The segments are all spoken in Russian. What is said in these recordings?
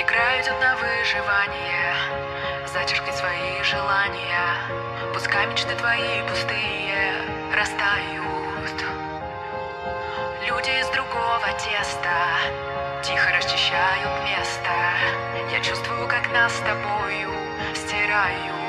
Игра идет на выживание, зачеркни свои желания. Пускай мечты твои пустые растают. Люди из другого теста тихо расчищают место. Я чувствую, как нас с тобою стирают.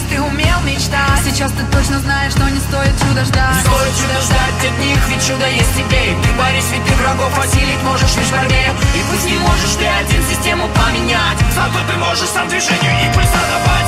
случилось, ты умел мечтать. Сейчас ты точно знаешь, что не стоит чудо ждать. Не стоит чудо ждать от них, ведь чудо есть тебе И ты, Борис, ведь ты врагов осилить можешь лишь в борьбе. И пусть не можешь ты один систему поменять. Зато ты можешь сам движению и пульса добавить.